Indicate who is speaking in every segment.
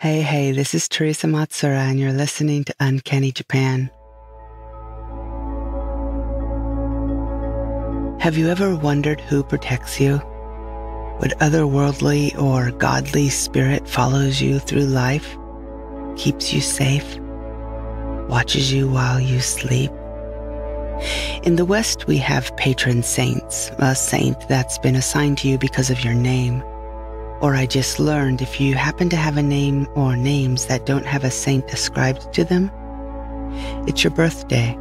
Speaker 1: Hey, hey, this is Thersa Matsuura, and you're listening to Uncanny Japan. Have you ever wondered who protects you? What otherworldly or godly spirit follows you through life, keeps you safe, watches you while you sleep? In the West, we have patron saints, a saint that's been assigned to you because of your name. Or I just learned if you happen to have a name or names that don't have a saint ascribed to them, it's your birthday,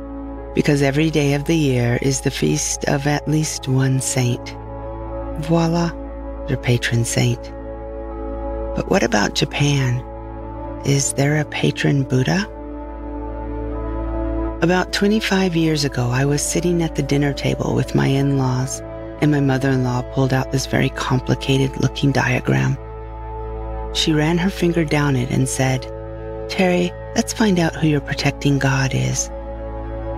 Speaker 1: because every day of the year is the feast of at least one saint. Voila, your patron saint. But what about Japan? Is there a patron Buddha? About 25 years ago, I was sitting at the dinner table with my in laws and my mother in law pulled out this very complicated looking diagram. She ran her finger down it and said, Terry, let's find out who your protecting God is.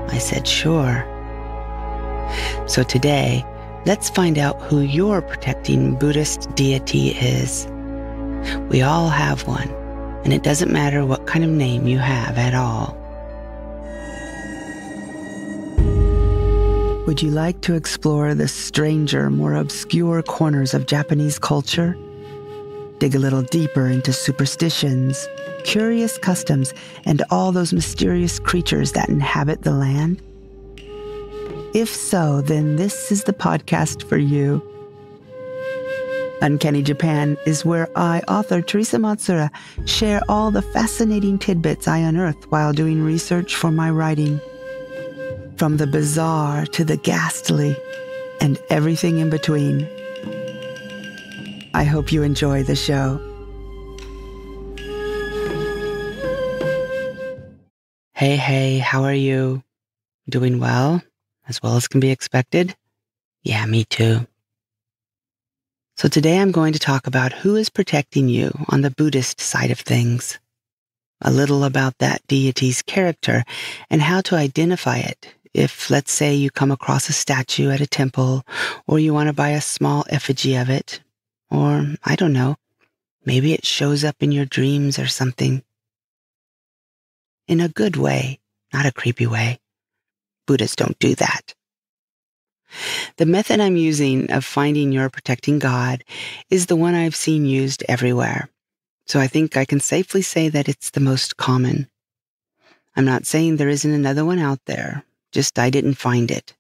Speaker 1: I said, sure. So today, let's find out who your protecting Buddhist deity is. We all have one, and it doesn't matter what kind of name you have at all. Would you like to explore the stranger, more obscure corners of Japanese culture? Dig a little deeper into superstitions, curious customs, and all those mysterious creatures that inhabit the land? If so, then this is the podcast for you. Uncanny Japan is where I, author Thersa Matsuura, share all the fascinating tidbits I unearth while doing research for my writing from the bizarre to the ghastly, and everything in between. I hope you enjoy the show. Hey, hey, how are you? Doing well? As well as can be expected? Yeah, me too. So today I'm going to talk about who is protecting you on the Buddhist side of things. A little about that deity's character and how to identify it if, let's say, you come across a statue at a temple, or you want to buy a small effigy of it, or I don't know, maybe it shows up in your dreams or something. In a good way, not a creepy way. Buddhists don't do that. The method I'm using of finding your protecting God is the one I've seen used everywhere. So I think I can safely say that it's the most common. I'm not saying there isn't another one out there, just I didn't find it.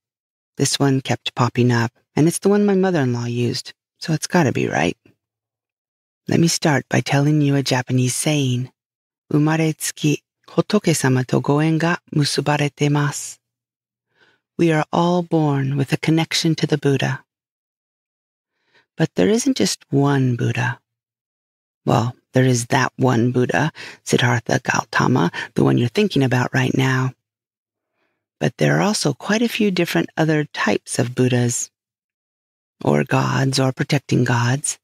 Speaker 1: This one kept popping up, and it's the one my mother in law used, so it's gotta be right. Let me start by telling you a Japanese saying. Umare tsuki hotoke sama to goen ga musubarete. We are all born with a connection to the Buddha. But there isn't just one Buddha. Well, there is that one Buddha, Siddhartha Gautama, the one you're thinking about right now but there are also quite a few different other types of Buddhas, or gods, or protecting gods.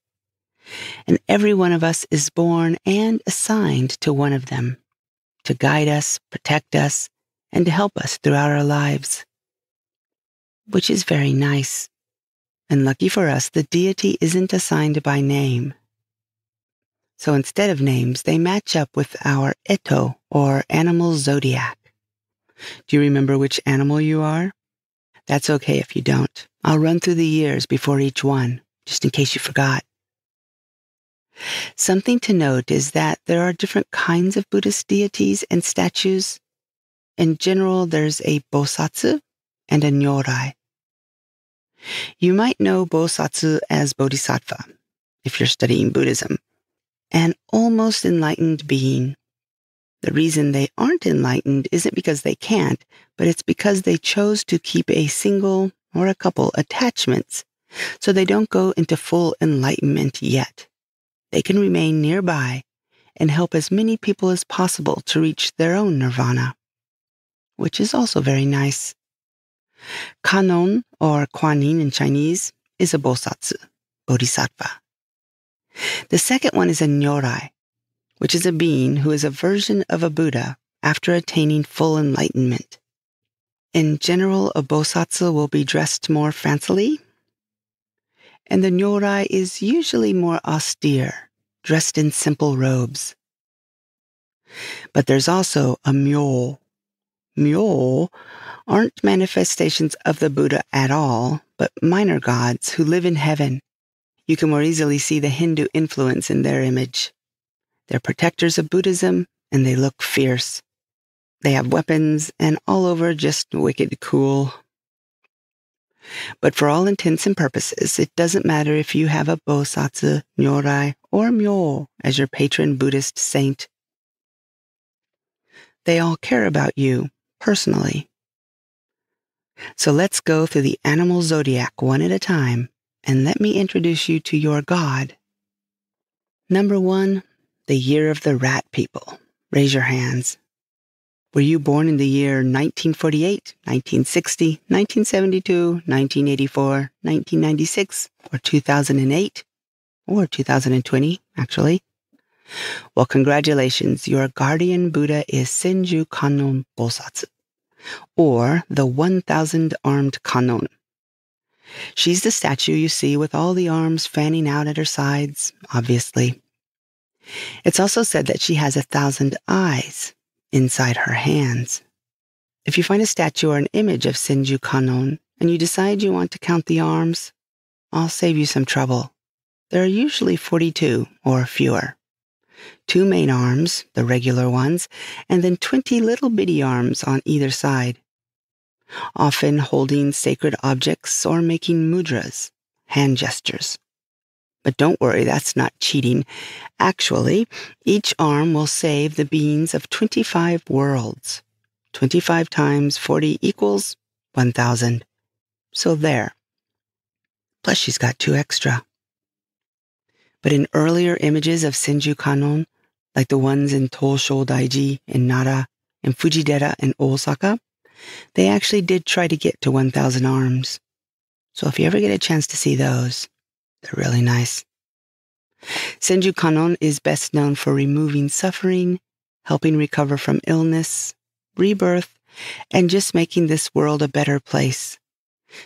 Speaker 1: And every one of us is born and assigned to one of them to guide us, protect us, and to help us throughout our lives. Which is very nice. And lucky for us, the deity isn't assigned by name. So instead of names, they match up with our Eto, or animal zodiac. Do you remember which animal you are? That's okay if you don't. I'll run through the years before each one, just in case you forgot. Something to note is that there are different kinds of Buddhist deities and statues. In general, there's a bosatsu and a nyorai. You might know bosatsu as bodhisattva if you're studying Buddhism, an almost enlightened being the reason they aren't enlightened isn't because they can't, but it's because they chose to keep a single or a couple attachments, so they don't go into full enlightenment yet. They can remain nearby and help as many people as possible to reach their own nirvana, which is also very nice. Kannon, or Kuan Yin in Chinese, is a bosatsu, bodhisattva. The second one is a nyorai, which is a being who is a version of a Buddha after attaining full enlightenment. In general, a bosatsu will be dressed more fancily, and the nyorai is usually more austere, dressed in simple robes. But there's also a myo. Myo aren't manifestations of the Buddha at all, but minor gods who live in heaven. You can more easily see the Hindu influence in their image. They're protectors of Buddhism and they look fierce. They have weapons and all over just wicked cool. But for all intents and purposes, it doesn't matter if you have a Bosatsu, Nyorai, or Myo as your patron Buddhist saint. They all care about you personally. So let's go through the animal zodiac one at a time, and let me introduce you to your God. Number one, the year of the rat people. Raise your hands. Were you born in the year 1948, 1960, 1972, 1984, 1996, or 2008? Or 2020, actually? Well, congratulations. Your guardian Buddha is Senju Kannon Bosatsu, or the 1,000 armed Kannon. She's the statue you see with all the arms fanning out at her sides, obviously. It's also said that she has a thousand eyes, inside her hands. If you find a statue or an image of Senju Kannon and you decide you want to count the arms, I'll save you some trouble. There are usually 42 or fewer. Two main arms, the regular ones, and then 20 little bitty arms on either side, often holding sacred objects or making mudras, hand gestures. But don't worry, that's not cheating. Actually, each arm will save the beings of 25 worlds. 25 times 40 equals 1,000. So there. Plus, she's got two extra. But in earlier images of Senju Kannon, like the ones in Toshodaiji in Nara and Fujiidera in Osaka, they actually did try to get to 1,000 arms. So if you ever get a chance to see those, they're really nice. Senju Kannon is best known for removing suffering, helping recover from illness, rebirth, and just making this world a better place.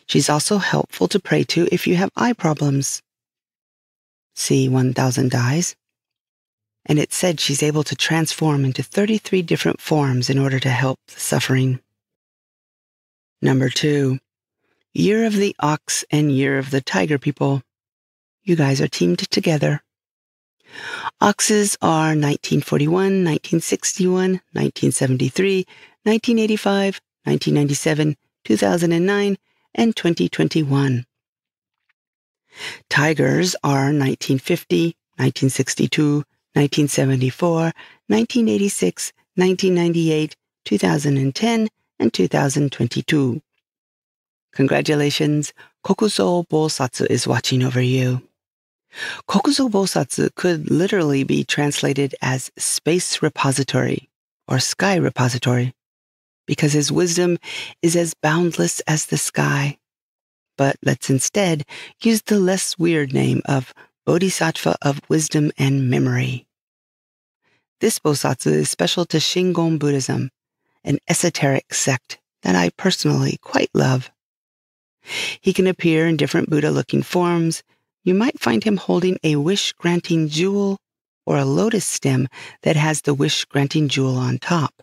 Speaker 1: She's also helpful to pray to if you have eye problems. See 1000 Eyes. And it said she's able to transform into 33 different forms in order to help the suffering. Number two, Year of the Ox and Year of the Tiger people. You guys are teamed together. Oxes are 1941, 1961, 1973, 1985, 1997, 2009, and 2021. Tigers are 1950, 1962, 1974, 1986, 1998, 2010, and 2022. Congratulations, Kokuzo Bosatsu is watching over you. Kokuzo Bosatsu could literally be translated as space repository or sky repository because his wisdom is as boundless as the sky. But let's instead use the less weird name of Bodhisattva of Wisdom and Memory. This Bosatsu is special to Shingon Buddhism, an esoteric sect that I personally quite love. He can appear in different Buddha looking forms. You might find him holding a wish granting jewel or a lotus stem that has the wish granting jewel on top.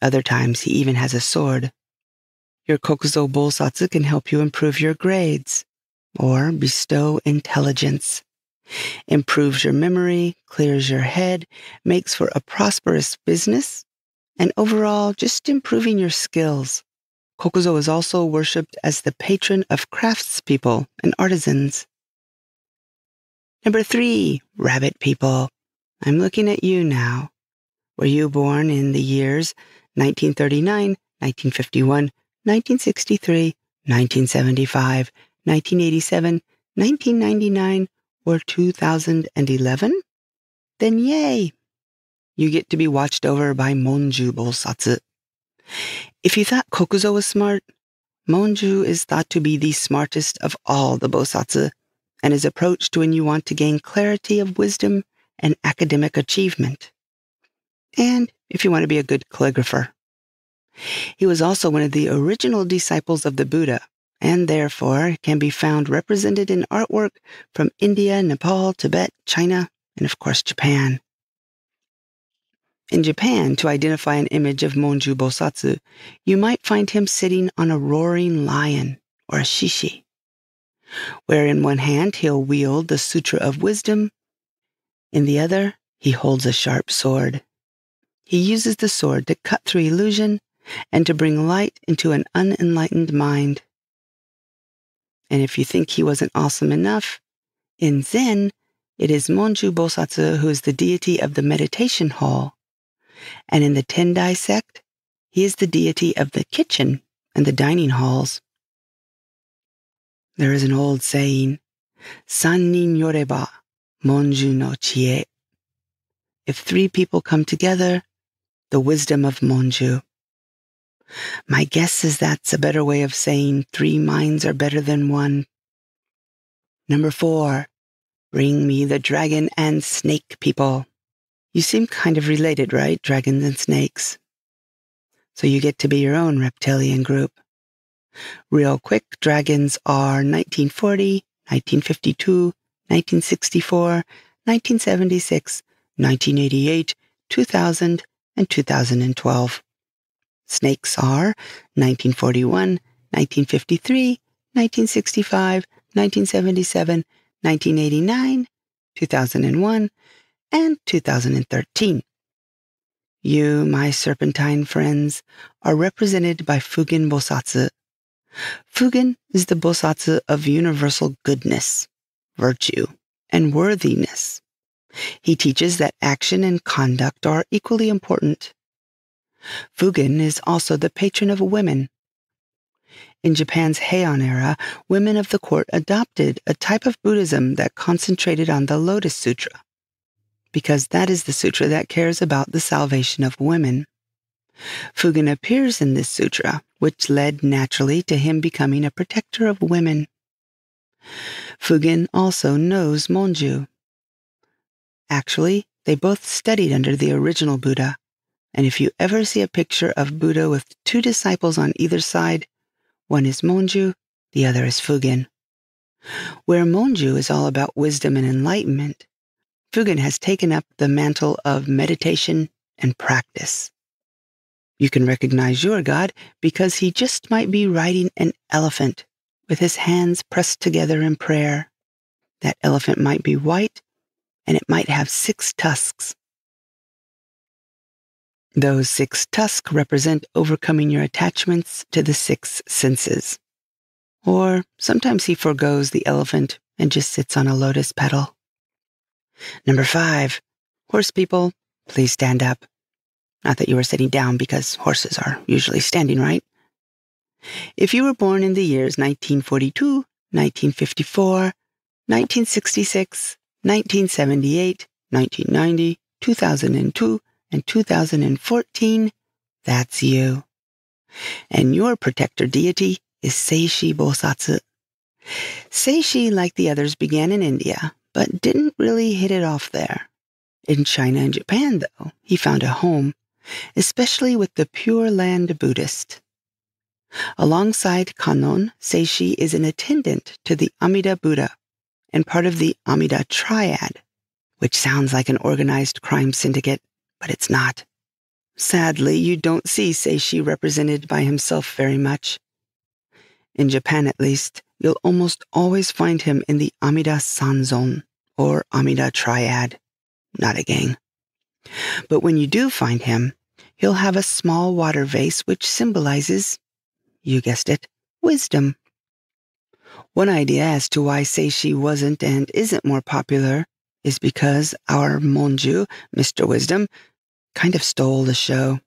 Speaker 1: Other times, he even has a sword. Your Kokuzo Bosatsu can help you improve your grades or bestow intelligence. Improves your memory, clears your head, makes for a prosperous business, and overall just improving your skills. Kokuzo is also worshipped as the patron of craftspeople and artisans. Number three, rabbit people. I'm looking at you now. Were you born in the years 1939, 1951, 1963, 1975, 1987, 1999, or 2011? Then yay! You get to be watched over by Monju Bosatsu. If you thought Kokuzo was smart, Monju is thought to be the smartest of all the Bosatsu and is approached when you want to gain clarity of wisdom and academic achievement. And if you want to be a good calligrapher. He was also one of the original disciples of the Buddha, and therefore can be found represented in artwork from India, Nepal, Tibet, China, and of course Japan. In Japan, to identify an image of Monju Bosatsu, you might find him sitting on a roaring lion or a shishi, where in one hand he'll wield the Sutra of Wisdom, in the other he holds a sharp sword. He uses the sword to cut through illusion and to bring light into an unenlightened mind. And if you think he wasn't awesome enough, in Zen, it is Monju Bosatsu who is the deity of the meditation hall. And in the Tendai sect, he is the deity of the kitchen and the dining halls. There is an old saying, Sannin yoreba, Monju no chie. If three people come together, the wisdom of Monju. My guess is that's a better way of saying three minds are better than one. Number four, bring me the dragon and snake people. You seem kind of related, right? Dragons and snakes. So you get to be your own reptilian group. Real quick, dragons are 1940, 1952, 1964, 1976, 1988, 2000, and 2012. Snakes are 1941, 1953, 1965, 1977, 1989, 2001, and 2013. You, my serpentine friends, are represented by Fugen Bosatsu. Fugen is the Bosatsu of universal goodness, virtue, and worthiness. He teaches that action and conduct are equally important. Fugen is also the patron of women. In Japan's Heian era, women of the court adopted a type of Buddhism that concentrated on the Lotus Sutra, because that is the sutra that cares about the salvation of women. Fugen appears in this sutra, which led naturally to him becoming a protector of women. Fugen also knows Monju. Actually, they both studied under the original Buddha, and if you ever see a picture of Buddha with two disciples on either side, one is Monju, the other is Fugen. Where Monju is all about wisdom and enlightenment, Fugen has taken up the mantle of meditation and practice. You can recognize your God because he just might be riding an elephant with his hands pressed together in prayer. That elephant might be white and it might have six tusks. Those six tusks represent overcoming your attachments to the six senses. Or sometimes he forgoes the elephant and just sits on a lotus petal. Number five, horse people, please stand up. Not that you were sitting down because horses are usually standing, right? If you were born in the years 1942, 1954, 1966, 1978, 1990, 2002, and 2014, that's you. And your protector deity is Seishi Bosatsu. Seishi, like the others, began in India, but didn't really hit it off there. In China and Japan, though, he found a home, especially with the Pure Land Buddhist. Alongside Kannon, Seishi is an attendant to the Amida Buddha and part of the Amida Triad, which sounds like an organized crime syndicate but it's not. Sadly, you don't see Seishi represented by himself very much. In Japan, at least, you'll almost always find him in the Amida Sanzon, or Amida Triad, not a gang. But when you do find him, he'll have a small water vase which symbolizes, you guessed it, wisdom. One idea as to why Seishi wasn't and isn't more popular is because our Monju, Mr. Wisdom, kind of stole the show.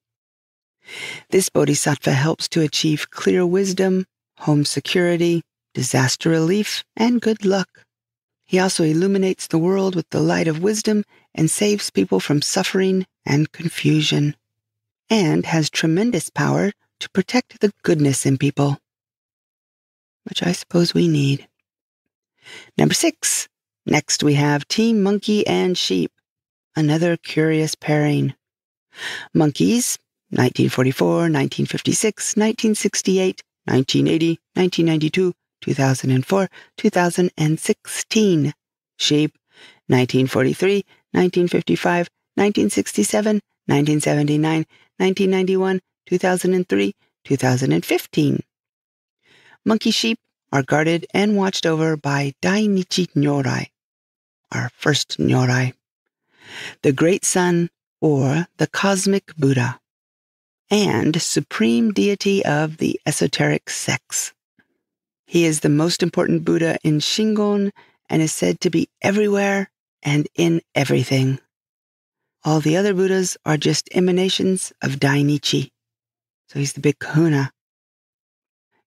Speaker 1: This bodhisattva helps to achieve clear wisdom, home security, disaster relief, and good luck. He also illuminates the world with the light of wisdom and saves people from suffering and confusion, and has tremendous power to protect the goodness in people, which I suppose we need. Number six, Next, we have Team Monkey and Sheep, another curious pairing. Monkeys, 1944, 1956, 1968, 1980, 1992, 2004, 2016. Sheep, 1943, 1955, 1967, 1979, 1991, 2003, 2015. Monkey sheep are guarded and watched over by Dainichi Nyorai, our first Nyorai, the great sun or the cosmic Buddha, and supreme deity of the esoteric sects. He is the most important Buddha in Shingon and is said to be everywhere and in everything. All the other Buddhas are just emanations of Dainichi. So he's the big kahuna.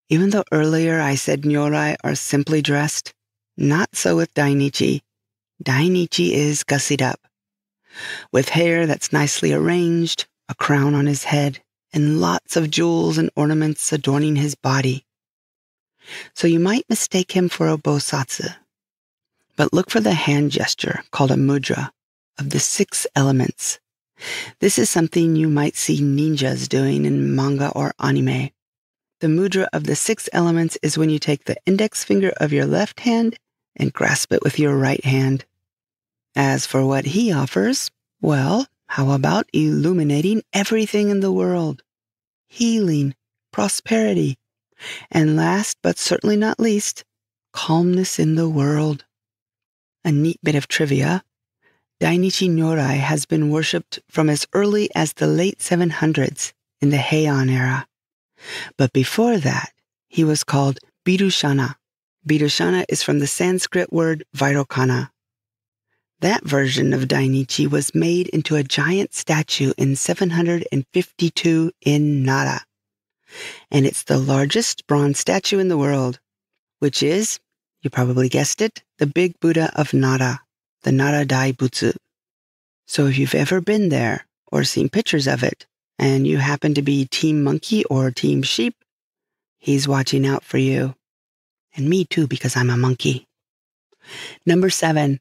Speaker 1: Even though earlier I said Nyorai are simply dressed, not so with Dainichi. Dainichi is gussied up, with hair that's nicely arranged, a crown on his head, and lots of jewels and ornaments adorning his body. So you might mistake him for a bosatsu. But look for the hand gesture called a mudra of the six elements. This is something you might see ninjas doing in manga or anime. The mudra of the six elements is when you take the index finger of your left hand and grasp it with your right hand. As for what he offers, well, how about illuminating everything in the world? Healing, prosperity, and last but certainly not least, calmness in the world. A neat bit of trivia Dainichi Nyorai has been worshipped from as early as the late 700s in the Heian era. But before that, he was called Birushana. Birushana is from the Sanskrit word Vairocana. That version of Dainichi was made into a giant statue in 752 in Nara. And it's the largest bronze statue in the world, which is, you probably guessed it, the big Buddha of Nara the Nara Dai Butsu. So if you've ever been there or seen pictures of it, and you happen to be Team Monkey or Team Sheep, he's watching out for you. And me too, because I'm a monkey. Number seven.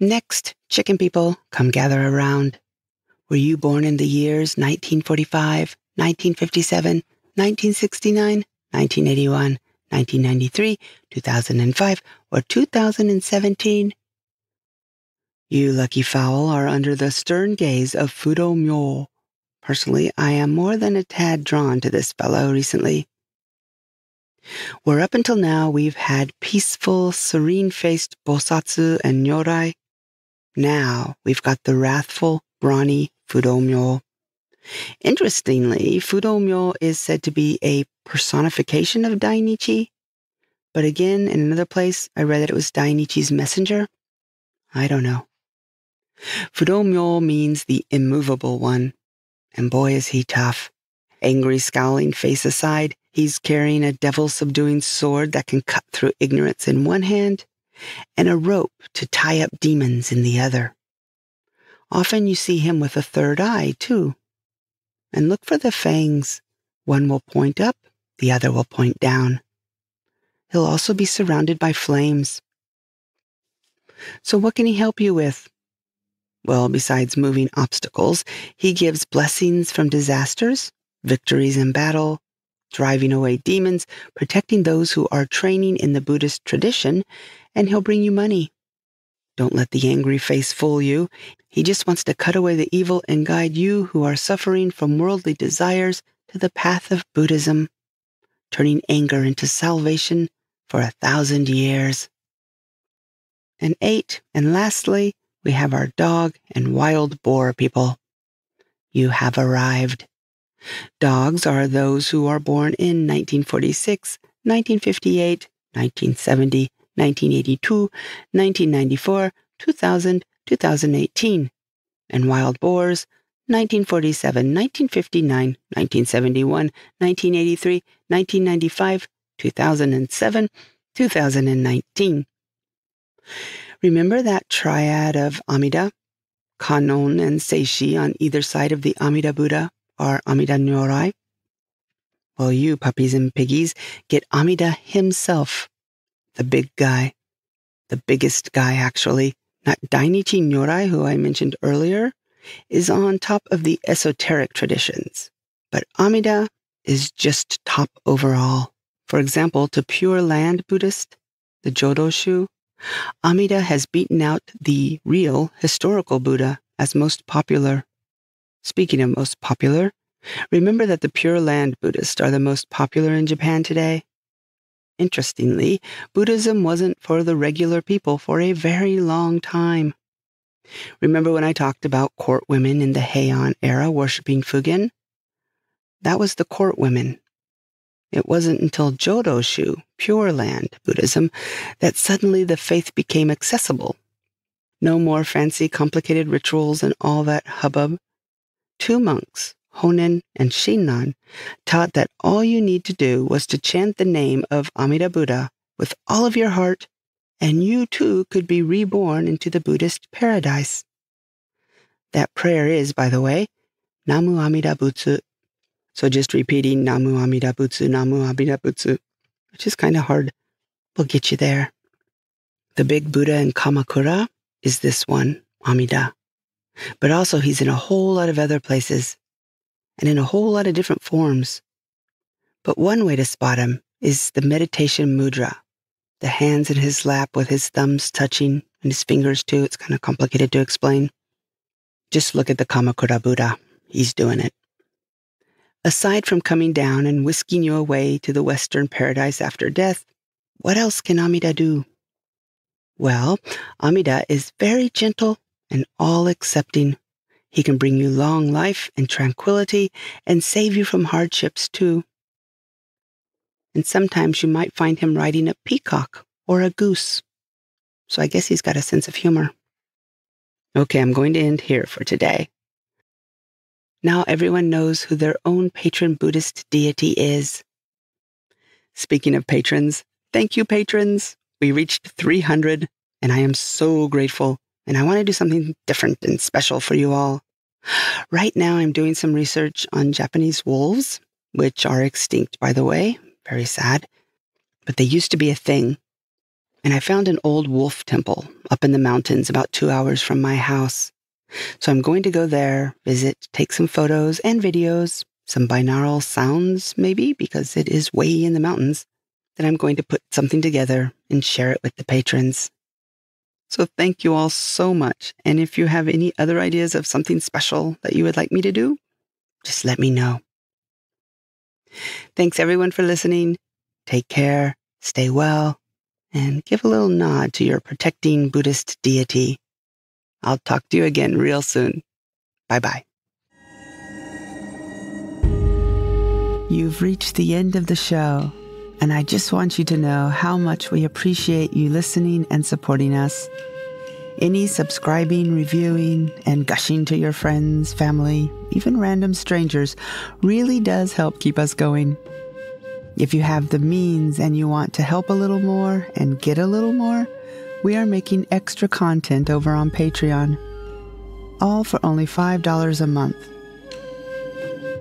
Speaker 1: Next, chicken people, come gather around. Were you born in the years 1945, 1957, 1969, 1981, 1993, 2005, or 2017? You lucky fowl are under the stern gaze of Fudo Myo. Personally, I am more than a tad drawn to this fellow recently. Where up until now we've had peaceful, serene faced Bosatsu and Nyorai, now we've got the wrathful, brawny Fudomyo. Interestingly, Fudomyo is said to be a personification of Dainichi, but again, in another place, I read that it was Dainichi's messenger. I don't know. Fudomyo means the immovable one. And boy, is he tough. Angry, scowling face aside, he's carrying a devil subduing sword that can cut through ignorance in one hand and a rope to tie up demons in the other. Often you see him with a third eye, too. And look for the fangs. One will point up, the other will point down. He'll also be surrounded by flames. So, what can he help you with? Well, besides moving obstacles, he gives blessings from disasters, victories in battle, driving away demons, protecting those who are training in the Buddhist tradition, and he'll bring you money. Don't let the angry face fool you. He just wants to cut away the evil and guide you who are suffering from worldly desires to the path of Buddhism, turning anger into salvation for a thousand years. And eight, and lastly, we have our dog and wild boar people. You have arrived. Dogs are those who are born in 1946, 1958, 1970, 1982, 1994, 2000, 2018. And wild boars, 1947, 1959, 1971, 1983, 1995, 2007, 2019. Remember that triad of Amida, Kannon, and Seishi on either side of the Amida Buddha or Amida Nyorai? Well, you puppies and piggies get Amida himself, the big guy, the biggest guy actually, not Dainichi Nyorai, who I mentioned earlier, is on top of the esoteric traditions. But Amida is just top overall. For example, to Pure Land Buddhist, the Jodoshu, Amida has beaten out the real historical Buddha as most popular. Speaking of most popular, remember that the Pure Land Buddhists are the most popular in Japan today? Interestingly, Buddhism wasn't for the regular people for a very long time. Remember when I talked about court women in the Heian era worshipping Fugen? That was the court women. It wasn't until Jodo Shu, Pure Land Buddhism, that suddenly the faith became accessible. No more fancy, complicated rituals and all that hubbub. Two monks, Honen and Shinran, taught that all you need to do was to chant the name of Amida Buddha with all of your heart, and you too could be reborn into the Buddhist paradise. That prayer is, by the way, Namu Amida Butsu. So just repeating Namu Amida Butsu, Namu Amida Butsu, which is kind of hard, will get you there. The big Buddha in Kamakura is this one, Amida. But also, he's in a whole lot of other places and in a whole lot of different forms. But one way to spot him is the meditation mudra, the hands in his lap with his thumbs touching and his fingers too. It's kind of complicated to explain. Just look at the Kamakura Buddha. He's doing it. Aside from coming down and whisking you away to the Western paradise after death, what else can Amida do? Well, Amida is very gentle and all accepting. He can bring you long life and tranquility and save you from hardships too. And sometimes you might find him riding a peacock or a goose. So I guess he's got a sense of humor. Okay, I'm going to end here for today. Now everyone knows who their own patron Buddhist deity is. Speaking of patrons, thank you, patrons. We reached 300, and I am so grateful and I want to do something different and special for you all. Right now, I'm doing some research on Japanese wolves, which are extinct, by the way. Very sad. But they used to be a thing. And I found an old wolf temple up in the mountains about two hours from my house. So I'm going to go there, visit, take some photos and videos, some binaural sounds, maybe, because it is way in the mountains. Then I'm going to put something together and share it with the patrons. So thank you all so much. And if you have any other ideas of something special that you would like me to do, just let me know. Thanks everyone for listening. Take care, stay well, and give a little nod to your protecting Buddhist deity. I'll talk to you again real soon. Bye bye. You've reached the end of the show. And I just want you to know how much we appreciate you listening and supporting us. Any subscribing, reviewing, and gushing to your friends, family, even random strangers really does help keep us going. If you have the means and you want to help a little more and get a little more, we are making extra content over on Patreon. All for only $5 a month.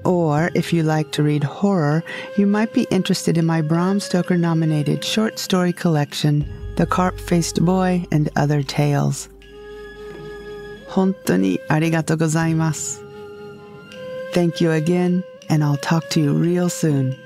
Speaker 1: Or if you like to read horror, you might be interested in my Bram Stoker nominated short story collection, The Carp Faced Boy and Other Tales. 本当にありがとうございます. Thank you again, and I'll talk to you real soon.